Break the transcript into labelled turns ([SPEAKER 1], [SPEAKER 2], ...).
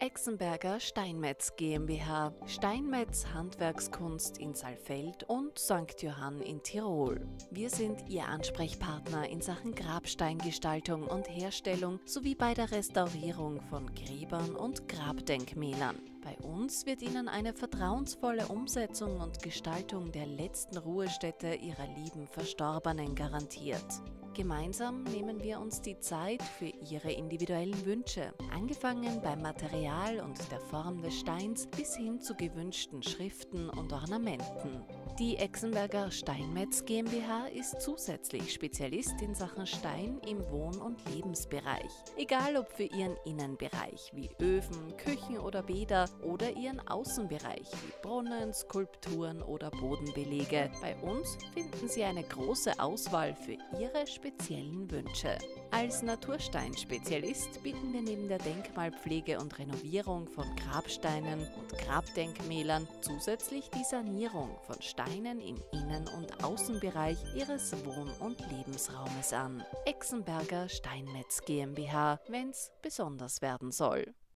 [SPEAKER 1] Exenberger Steinmetz GmbH, Steinmetz Handwerkskunst in Saalfeld und St. Johann in Tirol. Wir sind Ihr Ansprechpartner in Sachen Grabsteingestaltung und Herstellung sowie bei der Restaurierung von Gräbern und Grabdenkmälern. Bei uns wird Ihnen eine vertrauensvolle Umsetzung und Gestaltung der letzten Ruhestätte Ihrer lieben Verstorbenen garantiert. Gemeinsam nehmen wir uns die Zeit für Ihre individuellen Wünsche, angefangen beim Material und der Form des Steins bis hin zu gewünschten Schriften und Ornamenten. Die Exenberger Steinmetz GmbH ist zusätzlich Spezialist in Sachen Stein im Wohn- und Lebensbereich. Egal ob für Ihren Innenbereich wie Öfen, Küchen oder Bäder oder Ihren Außenbereich wie Brunnen, Skulpturen oder Bodenbelege. Bei uns finden Sie eine große Auswahl für Ihre speziellen Wünsche. Als Natursteinspezialist bieten wir neben der Denkmalpflege und Renovierung von Grabsteinen und Grabdenkmälern zusätzlich die Sanierung von Steinen im Innen- und Außenbereich Ihres Wohn- und Lebensraumes an. Exenberger Steinmetz GmbH, wenn's besonders werden soll.